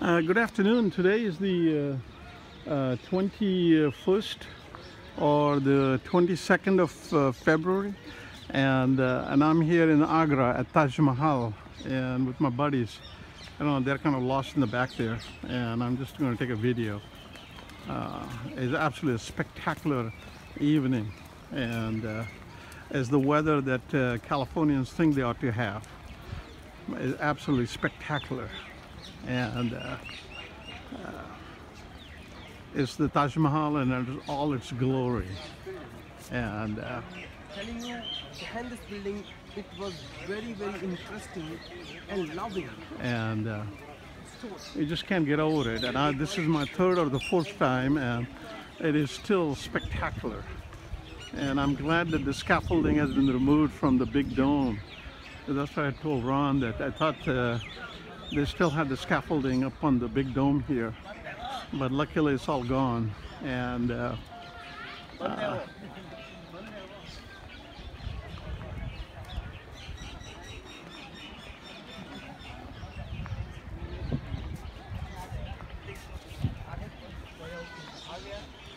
Uh, good afternoon. Today is the uh, uh, 21st or the 22nd of uh, February, and uh, and I'm here in Agra at Taj Mahal, and with my buddies. I don't know, they're kind of lost in the back there, and I'm just going to take a video. Uh, it's absolutely a spectacular evening, and as the weather that Californians think they ought to have is absolutely spectacular and uh, uh, it's the Taj Mahal and all its glory. And uh, telling you behind this building it was very very interesting and loving and uh, you just can't get over it. And I, this is my third or the fourth time, and it is still spectacular. And I'm glad that the scaffolding has been removed from the big dome. That's why I told Ron that I thought uh, they still had the scaffolding up on the big dome here, but luckily it's all gone. And uh, uh,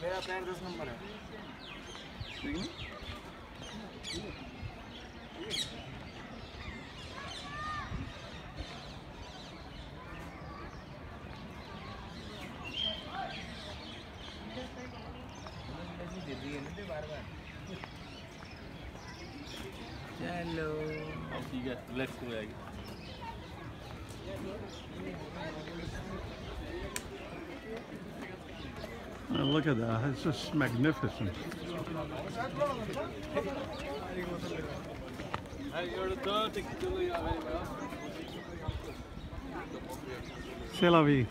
मेरा पैर दस number है चलो ठीक है relax हो जाएगी uh, look at that, it's just magnificent. C'est la vie.